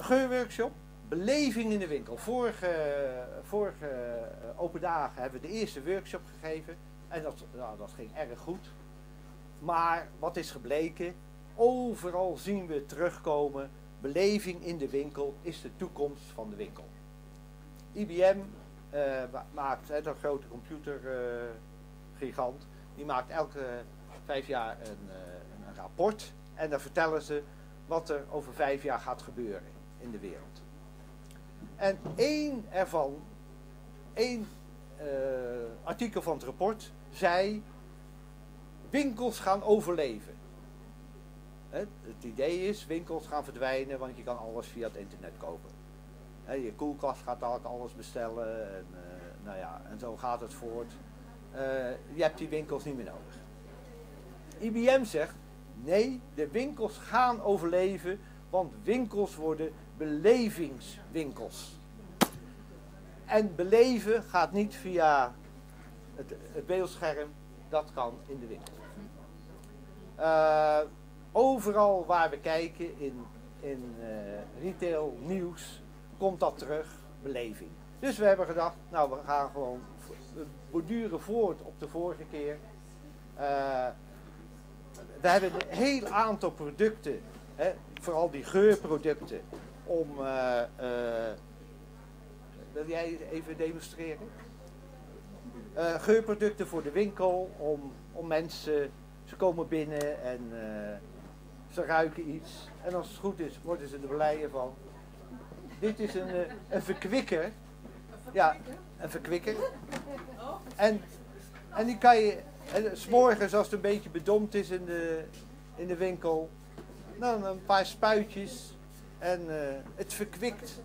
Geurworkshop, beleving in de winkel. Vorige, vorige eh, open dagen hebben we de eerste workshop gegeven. En dat, nou, dat ging erg goed. Maar wat is gebleken? Overal zien we terugkomen. Beleving in de winkel is de toekomst van de winkel. IBM eh, ma- maakt, hè, dat grote computergigant, die maakt elke vijf jaar een, eh, een rapport. En dan vertellen ze wat er over vijf jaar gaat gebeuren in de wereld. En één ervan, één eh, artikel van het rapport, zei: winkels gaan overleven. Het idee is, winkels gaan verdwijnen, want je kan alles via het internet kopen. Je koelkast gaat dadelijk alles bestellen en, eh, nou ja, en zo gaat het voort. Eh, je hebt die winkels niet meer nodig. IBM zegt, nee, de winkels gaan overleven, want winkels worden belevingswinkels. En beleven gaat niet via het, het beeldscherm, dat kan in de winkel. Eh, overal waar we kijken in, in eh, retail nieuws komt dat terug, beleving. Dus we hebben gedacht, nou we gaan gewoon, we borduren voort op de vorige keer. Eh, we hebben een heel aantal producten, hè, vooral die geurproducten, om. eh, wil jij even demonstreren? Eh, geurproducten voor de winkel, om, om mensen, ze komen binnen en ze ruiken iets. En als het goed is, worden ze er blijer van. Dit is een, een verkwikker. Ja, een verkwikker. En, en die kan je, en, 's morgens als het een beetje bedompt is in de, in de winkel, dan een paar spuitjes en eh, het verkwikt.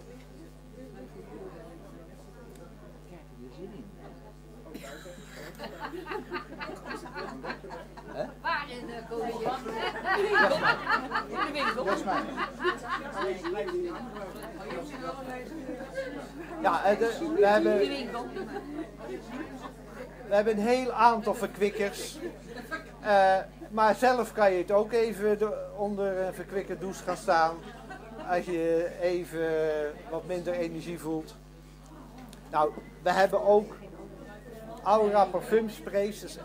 Waar in de koningin? In de winkel. Jasmijn. Ja, eh, de- we, hebben, In de winkel. We hebben een heel aantal verkwikkers. Eh, maar zelf kan je het ook even onder een verkwikker douche gaan staan. Als je even wat minder energie voelt. Nou, we hebben ook Aura parfumsprays. Dus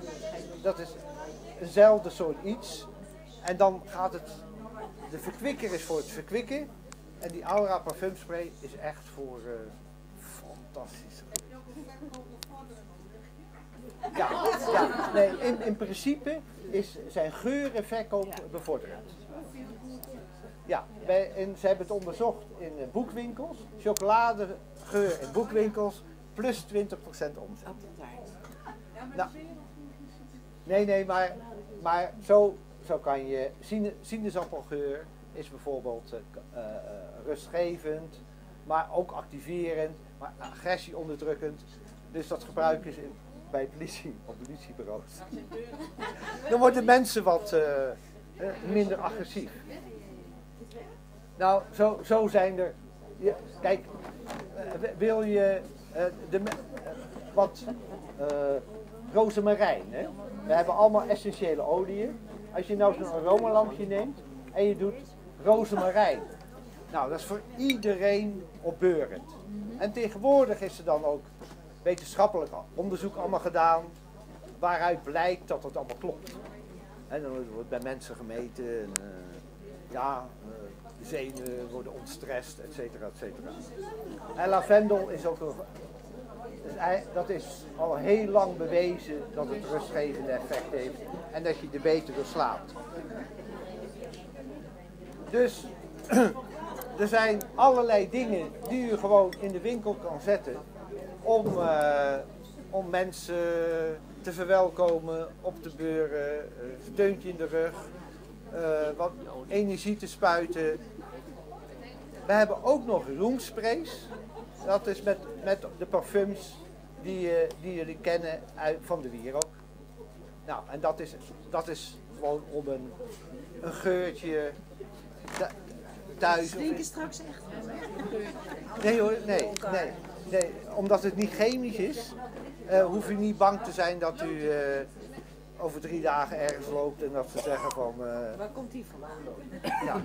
dat is eenzelfde soort iets. En dan gaat het, de verkwikker is voor het verkwikken. En die Aura parfumspray is echt voor eh fantastisch. Ja, ja nee, in, in principe is zijn geur en verkoop bevorderend. Ja, wij, en ze hebben het onderzocht in eh, boekwinkels. Chocoladegeur in boekwinkels plus 20% omzet. Nou, nee, nee, maar, maar zo, zo kan je. Sinaasappelgeur is bijvoorbeeld eh, eh, rustgevend, maar ook activerend, maar agressie onderdrukkend. Dus dat gebruiken ze in, bij politie, op politiebureaus. Dan worden mensen wat eh, minder agressief. Nou, zo, zo zijn er. Ja, kijk, eh, wil je eh, de, wat rozemarijn, hè? We hebben allemaal essentiële oliën. Als je nou zo'n aromalampje neemt en je doet rozemarijn. Nou, dat is voor iedereen opbeurend. En tegenwoordig is er dan ook wetenschappelijk onderzoek allemaal gedaan waaruit blijkt dat het allemaal klopt. En dan wordt bij mensen gemeten en eh, ja, eh, de zenuwen worden ontstrest, et cetera, et cetera. En lavendel is ook een, dat is al heel lang bewezen dat het rustgevende effect heeft en dat je er beter door slaapt. Dus er zijn allerlei dingen die u gewoon in de winkel kan zetten om, eh, om mensen te verwelkomen, op te beuren, een steuntje in de rug, eh, wat energie te spuiten. We hebben ook nog roomsprays. Dat is met, met de parfums die, eh, die jullie kennen uit, van de wierook. Nou, en dat is, dat is gewoon om een, een geurtje thu- thuis. in- straks echt? Nee hoor, nee, nee. Omdat het niet chemisch is, eh, hoef je niet bang te zijn dat u eh, over drie dagen ergens loopt en dat ze zeggen van... eh, Waar komt die vandaan? ja.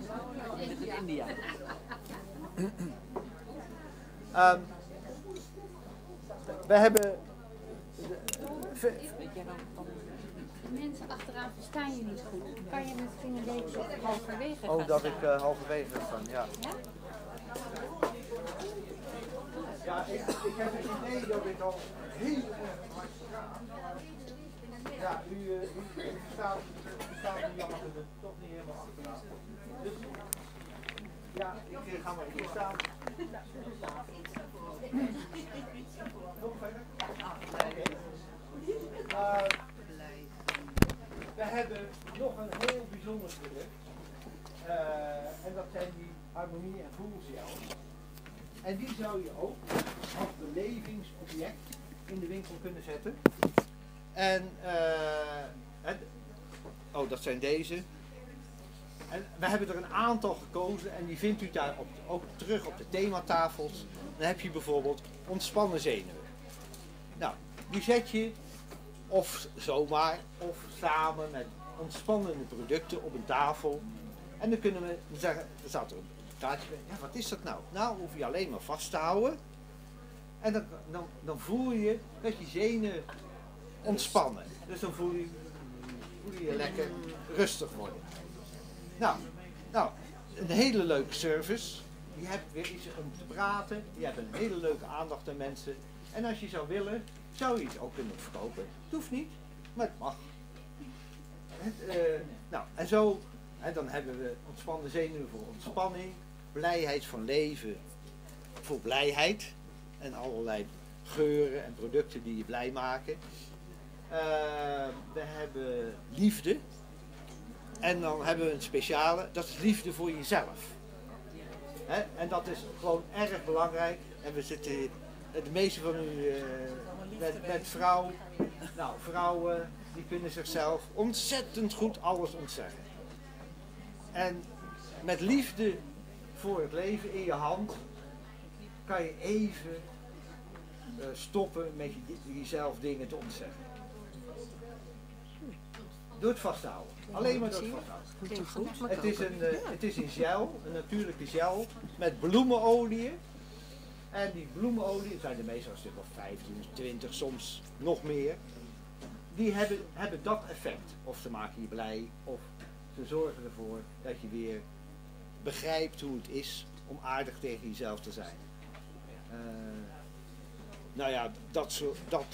India. Ehm, we hebben. Mensen achteraan verstaan je niet goed. Kan je misschien een beetje halverwege Oh, dat ik eh, halverwege staan, ja. Ja? Ja, ik, ik heb het idee dat ik al heel erg. Ja, u, uh, u, u staat, u staat nu jammer toch niet helemaal achteraan. Dus, ja, ik eh, ga maar hier staan. Nog verder? Eh, we hebben nog een heel bijzonder product. Eh, en dat zijn die harmonie- en voelgel. En die zou je ook als belevingsobject in de winkel kunnen zetten. En, eh, oh, dat zijn deze. En we hebben er een aantal gekozen en die vindt u daar op, ook terug op de thematafels. Dan heb je bijvoorbeeld ontspannen zenuwen. Nou, die zet je of zomaar of samen met ontspannende producten op een tafel. En dan kunnen we zeggen, er staat er een Ja, wat is dat nou? Nou, hoef je alleen maar vast te houden. En dan, dan, dan voel je dat je zenuwen ontspannen. Dus dan voel je, voel je lekker rustig worden. Nou, nou, een hele leuke service. Je hebt weer iets om te praten. Je hebt een hele leuke aandacht aan mensen. En als je zou willen, zou je het ook kunnen verkopen. Het hoeft niet, maar het mag. Eh, nou, en zo, en dan hebben we ontspannen zenuwen voor ontspanning, blijheid van leven voor blijheid en allerlei geuren en producten die je blij maken. Eh, we hebben liefde en dan hebben we een speciale, dat is liefde voor jezelf. En dat is gewoon erg belangrijk. En we zitten, de meeste van u eh, met, met vrouw, nou vrouwen die kunnen zichzelf ontzettend goed alles ontzeggen. En met liefde voor het leven in je hand kan je even eh, stoppen met je, jezelf dingen te ontzeggen. Door het vasthouden. Alleen maar door het vasthouden. Het is, een, eh, het is een gel, een natuurlijke gel met bloemenolie. En die bloemenolie, het zijn er meestal een stuk of 15, 20, soms nog meer. Die hebben, hebben dat effect. Of ze maken je blij, of ze zorgen ervoor dat je weer begrijpt hoe het is om aardig tegen jezelf te zijn. Eh, nou ja, dat soort. Dat.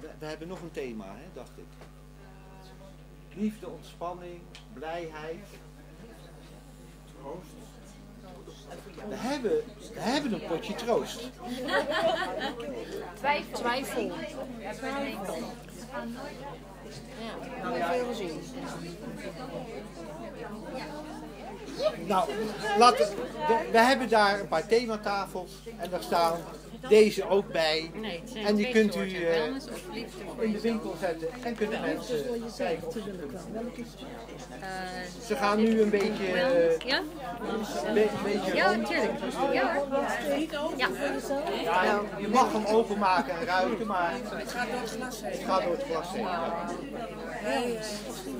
We, we hebben nog een thema, hè, dacht ik. Liefde, ontspanning, blijheid, troost. We hebben, we hebben een potje troost. Twijfel. Twijfel. Ja, dat heb je veel gezien. Nou, laten, we, we hebben daar een paar thematafels en daar staan deze ook bij. Nee, het zijn En die kunt u eh, voor in de winkel zetten en kunnen mensen kijken of ze. Eh, Ze gaan nu een beetje, eh, ja? een be- een beetje Ja, natuurlijk. Ja. Ja. Ja, je mag hem openmaken en ruiken, maar het gaat door het glas heen. Het gaat door het glas heen. ja.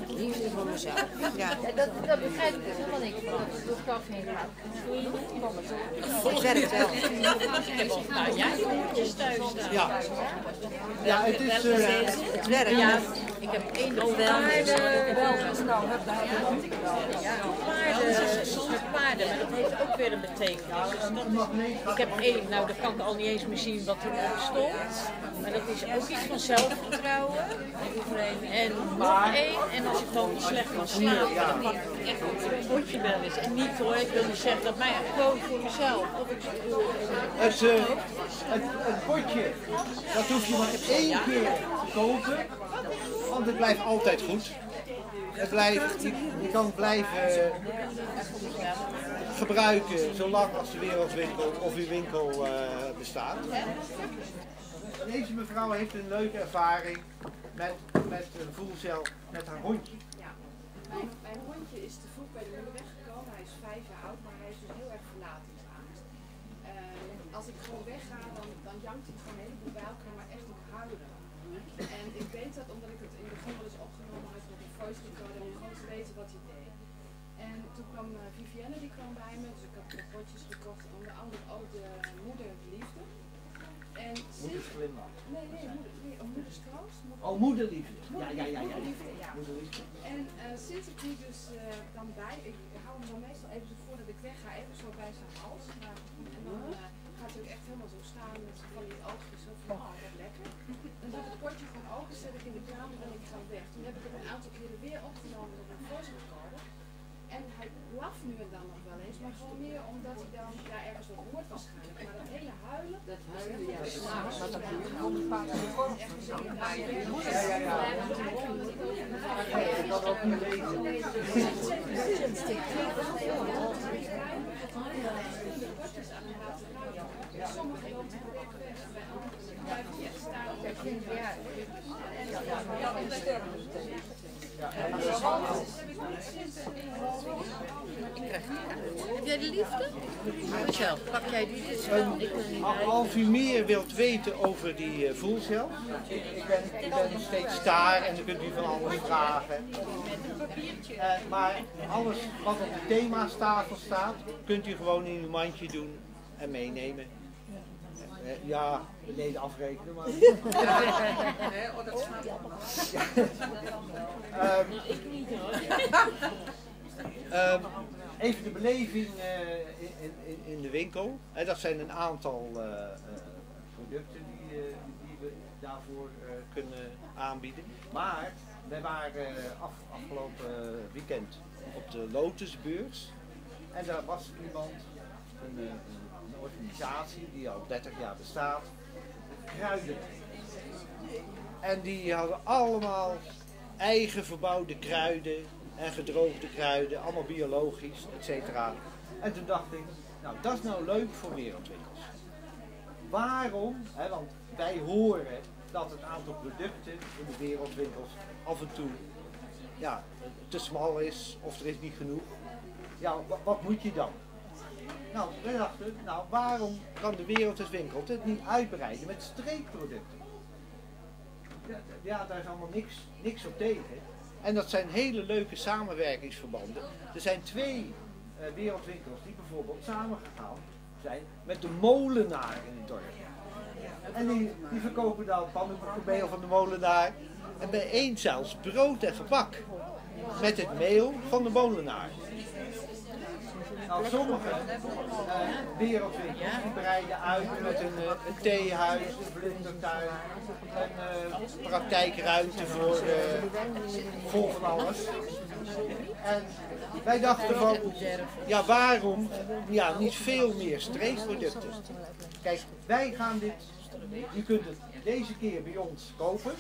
Liefde voor mezelf. Ja, Dat, dat begrijp ik dus helemaal niks van. Dat het door het werkt wel. Nou, jij moet thuis staan. Ja, ja het is... eh, Het werkt. Ja, ik heb één wel. paarden, wellness. Ja, paarden, soms met paarden, maar dat heeft ook weer een betekenis. Dus ik heb één, nou dat kan ik al niet eens meer zien wat erop stond. Maar dat is ook iets van zelfvertrouwen. En nog één, en als ik gewoon slecht kan slapen, dan pak ik echt een potje wel eens. En niet hoor, ik wil niet zeggen dat mij gewoon voor mezelf. Of ik Het, eh, het, het potje, dat hoef je maar één keer te kopen, want het blijft altijd goed. Het blijft, je, je kan het blijven eh, gebruiken zolang als de wereldwinkel of uw winkel eh, bestaat. Deze mevrouw heeft een leuke ervaring met, met een voelcel met haar hondje. Ja, mijn, mijn hondje is te vroeg bij de moeder weggekomen. Hij is vijf jaar oud, maar hij is dus heel erg verlatingsangst. Eh, als ik gewoon wegga, dan, dan jankt hij gewoon Oh, moederliefde. Ja, ja, ja, ja. ja. Moederliefde, ja. Moederliefde. En eh, sinds ik die dus eh, dan bij, ik hou hem dan meestal even zo voordat ik wegga, even zo bij zijn hals. Maar, en dan eh, gaat hij ook echt helemaal zo staan met van die oogjes, zo van, oh, wat lekker. Dan doe ik het potje gewoon open, zet ik in de kamer en ik ga weg. Toen heb ik het een aantal keren weer opgenomen op een voice recorder. En hij blaft nu en dan nog wel eens, maar gewoon meer omdat hij dan ja, ergens wat hoort waarschijnlijk. Dat huilen, huilen, ja, Ja, ja, ja. Ik kan ook niet lezen. Sommigen staan. Heb jij de liefde? Michel, pak jij die? Ik niet bij. Als u meer wilt weten over die uh, voelcel, ik, ik, ben, ik ben steeds daar en dan kunt u van alles vragen. Eh, maar alles wat op de themastafel staat, kunt u gewoon in uw mandje doen en meenemen. Eh, ja, beneden afrekenen, maar. Ehm, Ehm, even de beleving eh, in, in, in de winkel. Dat zijn een aantal eh, eh, producten die, die we daarvoor kunnen aanbieden. Maar wij waren af, afgelopen weekend op de Lotusbeurs. En daar was iemand, een organisatie die al 30 jaar bestaat, kruiden. En die hadden allemaal eigen verbouwde kruiden en gedroogde kruiden, allemaal biologisch, et cetera. En toen dacht ik, nou dat is nou leuk voor wereldwinkels. Waarom? Hè, want wij horen dat het aantal producten in de wereldwinkels af en toe ja, te smal is of er is niet genoeg. Ja, wa- wat moet je dan? Nou, wij dachten, nou waarom kan de wereldwinkel het niet uitbreiden met streekproducten? Ja, ja, daar is allemaal niks, niks op tegen. En dat zijn hele leuke samenwerkingsverbanden. Er zijn twee eh, wereldwinkels die bijvoorbeeld samengegaan zijn met de molenaar in het dorp. En die, die verkopen dan pannenkoekenmeel van de molenaar. En bij één zelfs brood en gebak. Met het meel van de molenaar. Nou, sommige wereldwinkels breiden uit met een, eh, een theehuis, een vlindertuin, een eh, praktijkruimte voor eh, vol van alles. En wij dachten van, ja waarom ja, niet veel meer streekproducten? Kijk, wij gaan dit, u kunt het deze keer bij ons kopen.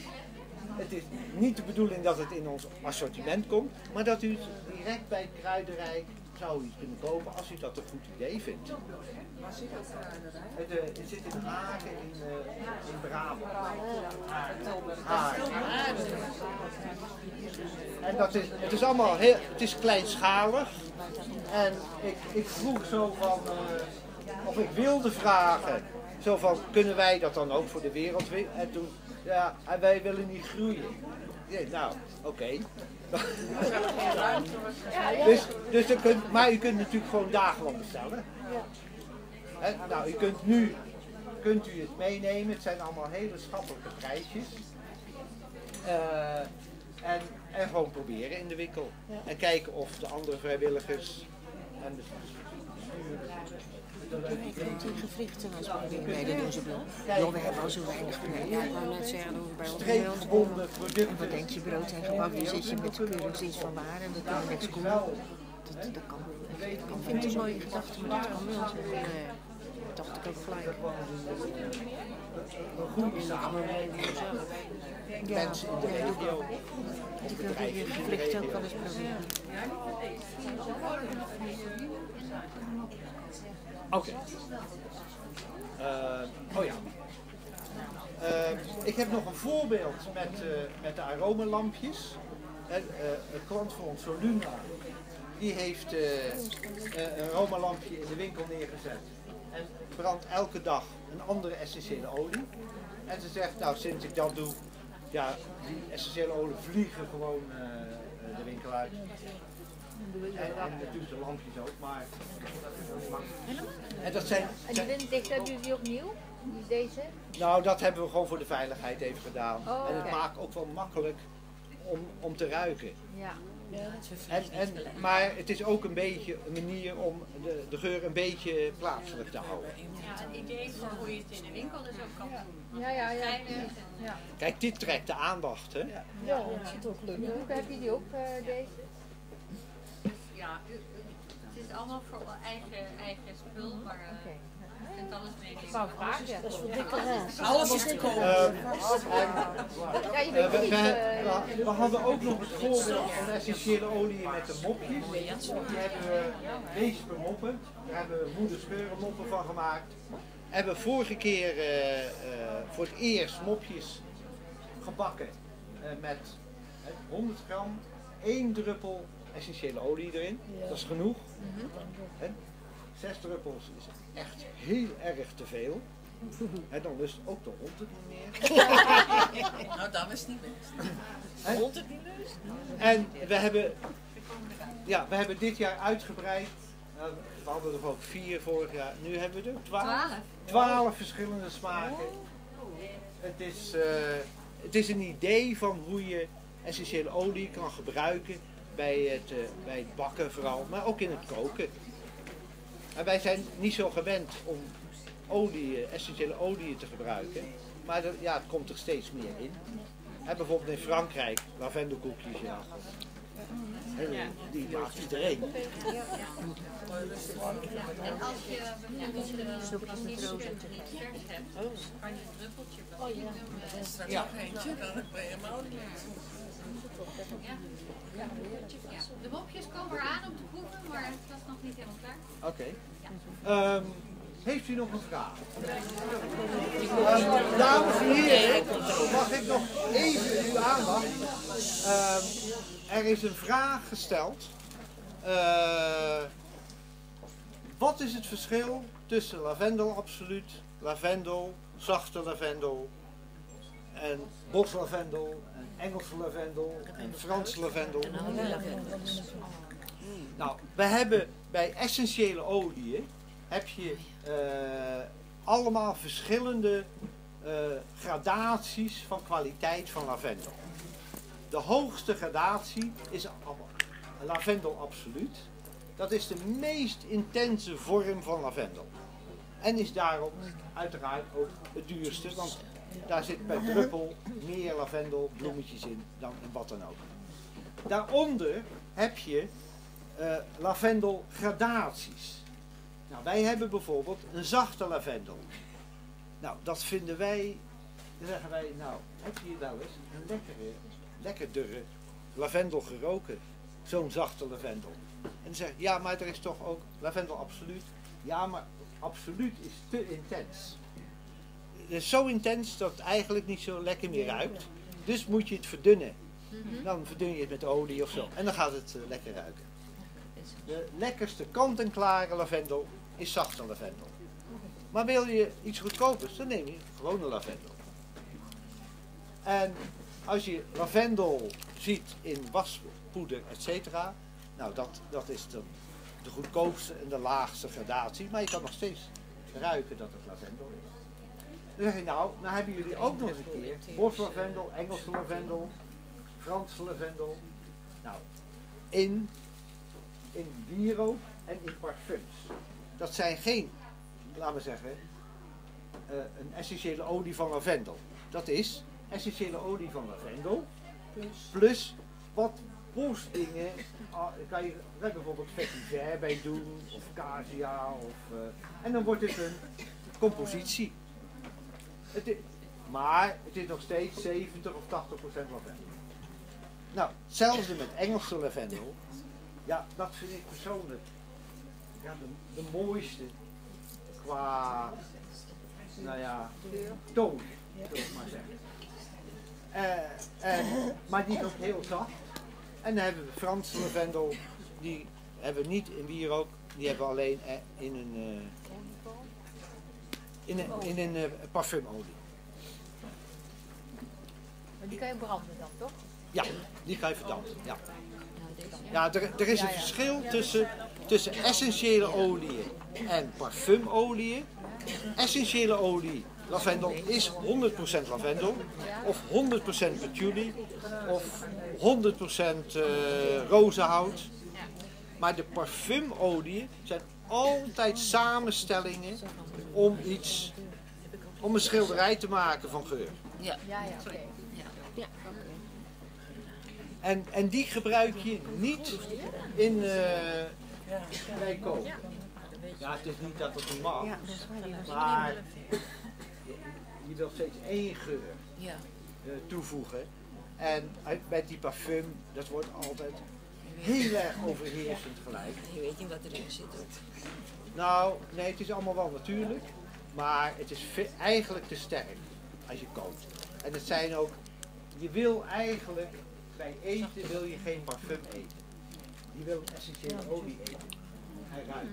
Het is niet de bedoeling dat het in ons assortiment komt, maar dat u het direct bij kruidenrijk zou iets kunnen kopen als u dat een goed idee vindt. Het, eh, het zit in Hagen in, eh, in Brabant. Hagen. En dat is, het is allemaal heel, het is kleinschalig. En ik, ik vroeg zo van, eh, of ik wilde vragen, zo van, kunnen wij dat dan ook voor de wereld? En toen, ja, en wij willen niet groeien. Ja, nou, oké. dus, dus dan kunt, maar u kunt natuurlijk gewoon dagenlang bestellen. Hè, nou, u kunt nu kunt u het meenemen. Het zijn allemaal hele schappelijke prijsjes. Eh, en, en gewoon proberen in de winkel. En kijken of de andere vrijwilligers en de Die gewrichten als we weer mee doen ze doen. Joh, we hebben al zo weinig plek. Ja, ik wou net zeggen, we bij ons komen. producten. Wat denk je, brood en gebak, dan zit je met keurig iets van waar en we kunnen niks koelen. Dat, dat kan. Ik vind het een mooie gedachte, maar dat kan wel. Nee, dat dacht ik ook gelijk. Ja, Mensen in de ja, ik regio. Ik wil die gewrichten ook wel eens proberen. Oké. Eh, oh ja. Eh, ik heb nog een voorbeeld met, eh, met de aromalampjes. Eh, een klant van ons, Soluna, die heeft een aromalampje in de winkel neergezet. En brandt elke dag een andere essentiële olie. En ze zegt, nou sinds ik dat doe, ja, die essentiële olie vliegen gewoon de winkel uit. En, dat en natuurlijk de lampjes ook, maar... En dat zijn, En die zijn- winddichter doet die opnieuw? Die is deze? nou, dat hebben we gewoon voor de veiligheid even gedaan. Oh, en het maakt ook wel makkelijk om, om te ruiken. Ja. En, en, maar het is ook een beetje een manier om de, de geur een beetje plaatselijk te houden. Ja, een idee voor hoe je het in de winkel dus ook kan doen. Ja, ja, ja. Kijk, dit trekt de aandacht. Hè? Ja, het ziet er ook leuk uit. Heb je die ook, eh, deze? Ja, het is allemaal voor eigen, eigen spul, maar eh, Oké. je kunt alles meenemen. Wou vragen. Dat is voor dikke Alles is te koop. Ja, je Eh, weet we, het niet. we- eh, we- we hadden ook nog het voorbeeld van essentiële olie met de mopjes. Die hebben we weesper moppen. Daar hebben we moeders geuren moppen van gemaakt. Hebben we vorige keer eh, eh, voor het eerst mopjes gebakken eh, met eh, 100 gram, 1 druppel essentiële olie erin. Dat is genoeg. Hè? Zes druppels is echt heel erg te veel. En dan lust ook de hond het niet meer. Nou, dan is het niet best. En we hebben, ja, we hebben dit jaar uitgebreid. eh, We hadden er ook vier vorig jaar. Nu hebben we er twaalf. Twaalf verschillende smaken. Het is, eh, het is een idee van hoe je essentiële olie kan gebruiken bij het, eh, bij het bakken vooral, maar ook in het koken. En wij zijn niet zo gewend om olie, eh, essentiële olie te gebruiken. Maar er- ja, het komt er steeds meer in. En bijvoorbeeld in Frankrijk, lavendelkoekjes, ja. Heel- Die maakt iedereen. En als je bijvoorbeeld Snoepjes met rozen vers hebt, kan je een druppeltje wel doen. Straks Ja. nog eentje, dan ben je helemaal niet meer. Ja. De mopjes komen eraan om te proeven, maar het was nog niet helemaal klaar. Oké. Ehm, heeft u nog een vraag? Ehm, dames en heren, mag ik nog even uw aandacht? Ehm, er is een vraag gesteld. Eh, wat is het verschil tussen lavendel absoluut, lavendel, zachte lavendel en boslavendel en Engelse lavendel en Franse lavendel? Nou, we hebben bij essentiële oliën heb je eh, allemaal verschillende eh, gradaties van kwaliteit van lavendel. De hoogste gradatie is lavendel absoluut. Dat is de meest intense vorm van lavendel. En is daarom uiteraard ook het duurste, want daar zit per druppel meer lavendel bloemetjes in dan in wat dan ook. Daaronder heb je eh, lavendel gradaties. Nou, wij hebben bijvoorbeeld een zachte lavendel. Nou, dat vinden wij, dan zeggen wij, nou, heb je wel eens een lekkere, lekkerdere lavendel geroken? Zo'n zachte lavendel. En dan zeg ja, maar er is toch ook lavendel absoluut. Ja, maar absoluut is te intens. Het is zo intens dat het eigenlijk niet zo lekker meer ruikt. Dus moet je het verdunnen. Dan verdun je het met olie of zo. En dan gaat het eh, lekker ruiken. De lekkerste kant-en-klare lavendel is zachte lavendel. Maar wil je iets goedkopers, dan neem je gewone lavendel. En als je lavendel ziet in waspoeder, et cetera, nou dat, dat is de, de goedkoopste en de laagste gradatie, maar je kan nog steeds ruiken dat het lavendel is. Dan zeg je nou, nou hebben jullie ook nog eens een keer boslavendel, Engelse lavendel, Franse lavendel. Nou, in, in wierook en in parfums. Dat zijn geen, laten we zeggen, eh, een essentiële olie van lavendel. Dat is essentiële olie van lavendel plus wat bosdingen. ah, kan je daar bijvoorbeeld vetiver bij doen of cassia of, eh, en dan wordt het een compositie. Het maar het is nog steeds 70 of 80 procent lavendel. Nou, hetzelfde met Engelse lavendel. Ja, dat vind ik persoonlijk de, de mooiste qua, nou ja, toon, wil ik maar zeggen. Eh, eh, maar die is ook heel zacht. En dan hebben we Franse lavendel, die hebben we niet in wierook, die hebben we alleen eh, in een, in een, in een eh, parfumolie. Maar die kan je branden dan, toch? Ja, die kan je verdampen. Ja. Ja, er, er is een verschil tussen, tussen essentiële oliën en parfumolieën. Essentiële olie, lavendel, is 100% lavendel, of 100% patchouli, of 100% eh rozenhout. Maar de parfumolie zijn altijd samenstellingen om iets, om een schilderij te maken van geur. Ja, ja, oké. En, en die gebruik je niet in eh bij koken. Ja, het is niet dat het mag, Ja, dat is maar je, wilt steeds één geur Ja. eh, toevoegen. En met die parfum, dat wordt altijd heel erg overheersend gelijk. Je weet niet wat erin zit ook. Nou, nee, het is allemaal wel natuurlijk, maar het is eigenlijk te sterk als je kookt. En het zijn ook, je wil eigenlijk bij eten wil je geen parfum eten. Je wil essentiële olie eten. Hij ruikt.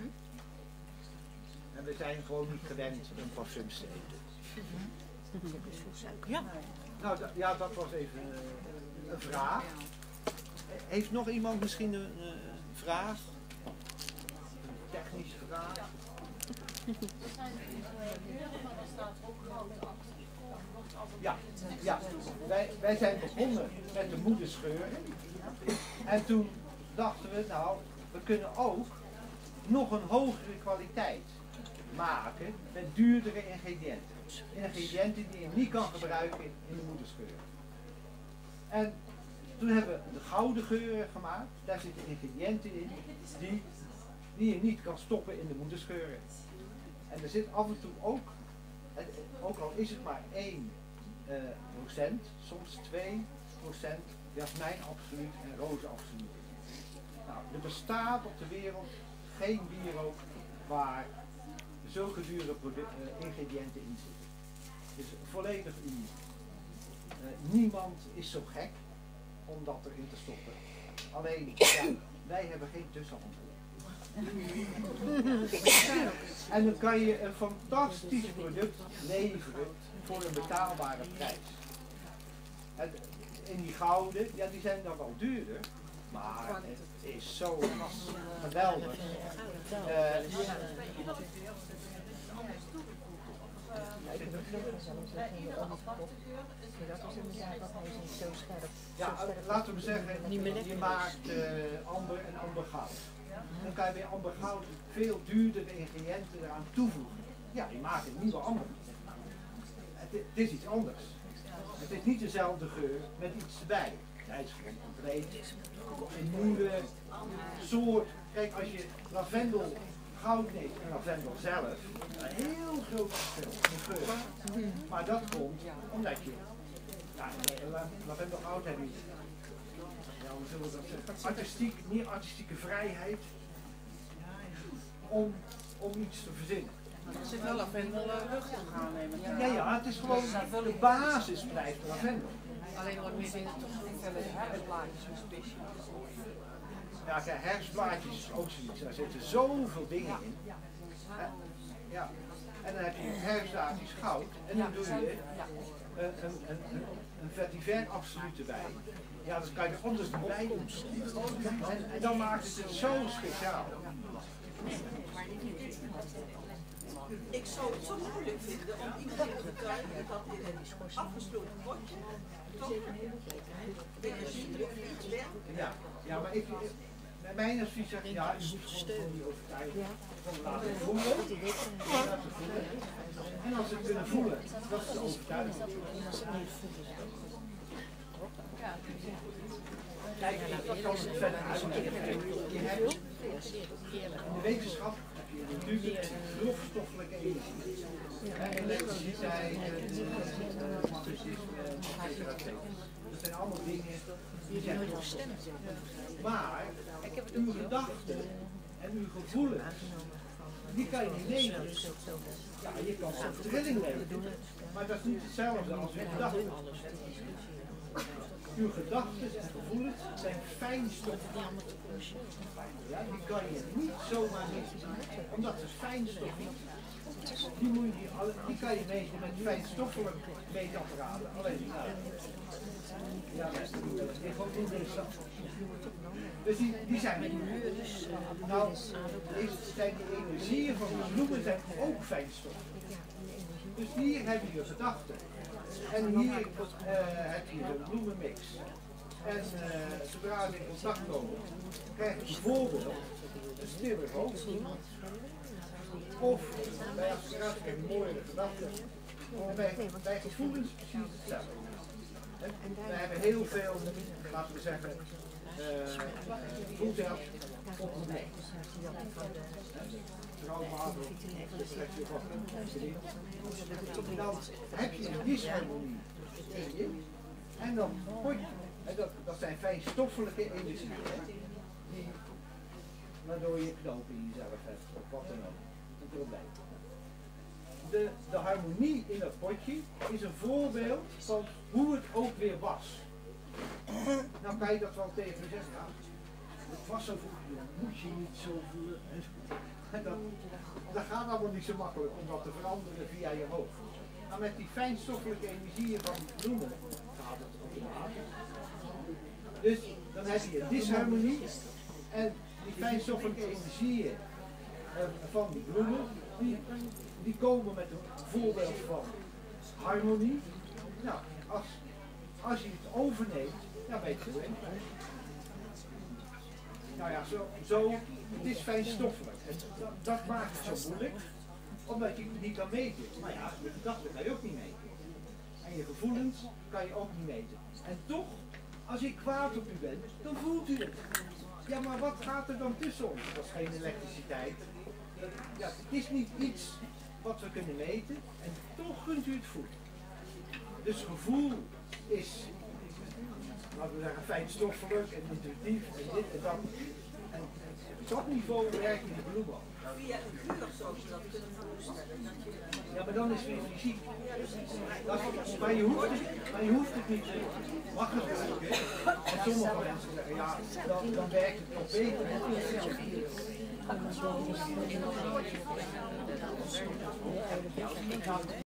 En we zijn gewoon niet gewend om parfums te eten. Ja. Nou, ja, dat was even eh, een vraag. Heeft nog iemand misschien een eh, vraag? Een technische vraag? Ja, ja. Wij, wij zijn begonnen met de moederscheuren. En toen dachten we, nou, we kunnen ook nog een hogere kwaliteit maken met duurdere ingrediënten. Ingrediënten die je niet kan gebruiken in de moederscheur. En toen hebben we de gouden geuren gemaakt. Daar zitten ingrediënten in die, die je niet kan stoppen in de moederscheuren. En er zit af en toe ook, ook al is het maar 1 eh, procent, soms 2 procent, jasmijn absoluut en rozen absoluut. Nou, er bestaat op de wereld geen wierook waar zulke dure eh, ingrediënten in zitten. Dus volledig uniek. Eh, niemand is zo gek om dat erin te stoppen. Alleen, wij hebben geen tussenhandel. En dan kan je een fantastisch product leveren voor een betaalbare prijs. En in die gouden, ja die zijn dan wel duurder, maar het is zo geweldig. Dat is inderdaad wat hij is zo scherp. Ja, laten we zeggen, je maakt eh, amber en ambergoud. Dan kan je bij ambergoud veel duurdere ingrediënten eraan toevoegen. Ja, je maakt een nieuwe amber. Het, is iets anders. Het is niet dezelfde geur met iets erbij. Het is gewoon compleet een nieuwe soort. Kijk, als je lavendel goud neemt en lavendel zelf, een heel groot verschil geur. Maar dat komt omdat je ja, la- lavendel goud heb je, ja, hoe zullen we dat zeggen, artistiek, meer artistieke vrijheid om, om iets te verzinnen. Er zit wel lavendel eh, rustig gaan nemen. Ja, ja, het is gewoon, de basis blijft lavendel. Alleen wordt meer dingen toch felle herfstblaadjes met spesje. Ja, herfstblaadjes is ook zoiets, daar zitten zoveel dingen in. Ja, en dan heb je herfstblaadjes goud en dan doe je een, een, een, een, vetiver absoluut erbij. Ja, dat kan je anders niet bij doen. En, en dan maakt het het zo speciaal. Ik zou het zo moeilijk vinden om iemand te gebruiken dat in een afgesloten potje toch ziekte of iets werkt. Ja, ja maar ik, mijn advies zeg ik, ja, je moet gewoon die overtuiging gewoon laten voelen. En als ze het kunnen voelen, dat is de overtuiging. Kijk, dat kan het verder uitleggen. Je hebt in de wetenschap natuurlijk grofstoffelijke energie. Hè, Elektriciteit, eh, magnetisme. Dat zijn allemaal dingen die zijn grofstoffen. Maar uw gedachten en uw gevoelens, die kan je niet nemen. Ja, je kan zo'n trilling nemen, maar dat is niet hetzelfde als uw gedachten. Uw gedachten en gevoelens zijn fijnstoffen. Ja, die kan je niet zomaar meten, omdat ze fijnstoffen zijn. Die, moet je, die kan je meten met fijnstoffelijk meetapparaten. Alleen nou, ja, dat is gewoon interessant. Dus die, die zijn Nou, is, zijn energieën van de bloemen zijn ook fijnstoffen. Dus hier heb je je gedachten. En hier eh, heb je de bloemenmix. En eh, zodra ze in contact komen, krijg je bijvoorbeeld een stille roos. Of bij associatie een mooie gedachten. En bij, bij gevoelens precies hetzelfde. We hebben heel veel, laten we zeggen, eh voelzelf op de Dan heb je een disharmonie in je. En dan word je, en dat, dat zijn fijnstoffelijke energieën, die, waardoor je knoop in jezelf hebt, of wat dan ook. Probleem. De, de harmonie in dat potje is een voorbeeld van hoe het ook weer was. Nou kan je dat wel tegen zeggen, het was zo vroeger, dat moet je niet zo voelen. En dat, dat gaat allemaal niet zo makkelijk om dat te veranderen via je hoofd. Maar met die fijnstoffelijke energieën van bloemen gaat het. Dus dan heb je disharmonie en die fijnstoffelijke energieën eh, van die bloemen, die, die komen met een voorbeeld van harmonie. Nou, als, als je het overneemt, dan weet je het. Nou ja, zo, zo, het is fijnstoffelijk. Dat, maakt het zo moeilijk, omdat je het niet kan meten. Maar ja, je gedachten kan je ook niet meten. En je gevoelens kan je ook niet meten. En toch, als ik kwaad op u ben, dan voelt u het. Ja, maar wat gaat er dan tussen ons? Dat is geen elektriciteit. Ja, het is niet iets wat we kunnen meten en toch kunt u het voelen. Dus gevoel is, laten we zeggen, fijnstoffelijk en intuïtief en dit en dat. En op dat niveau werken die bloemen. Via een geur zou je dat kunnen voorstellen. Ja, maar dan is het weer fysiek. Dat is- maar, je hoeft het, maar je hoeft het niet te mag het gebruiken. En sommige mensen zeggen, ja, dan, dan werkt het nog beter.